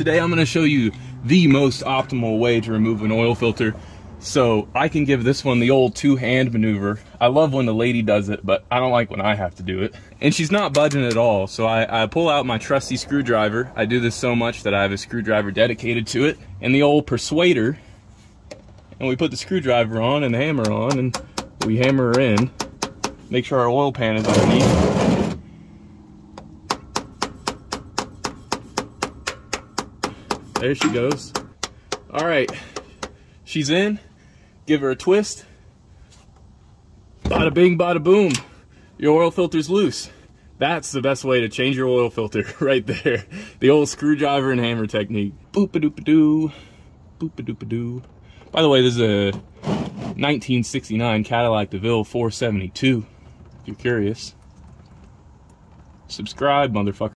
Today I'm gonna show you the most optimal way to remove an oil filter. So I can give this one the old two hand maneuver. I love when the lady does it, but I don't like when I have to do it. And she's not budging at all. So I, I pull out my trusty screwdriver. I do this so much that I have a screwdriver dedicated to it. And the old persuader. And we put the screwdriver on and the hammer on and we hammer her in. Make sure our oil pan is underneath. There she goes. All right, she's in. Give her a twist. Bada bing, bada boom. Your oil filter's loose. That's the best way to change your oil filter right there. The old screwdriver and hammer technique. Boop a doop a doo. Boop a doop a doo. By the way, this is a 1969 Cadillac DeVille 472. If you're curious. Subscribe, motherfucker.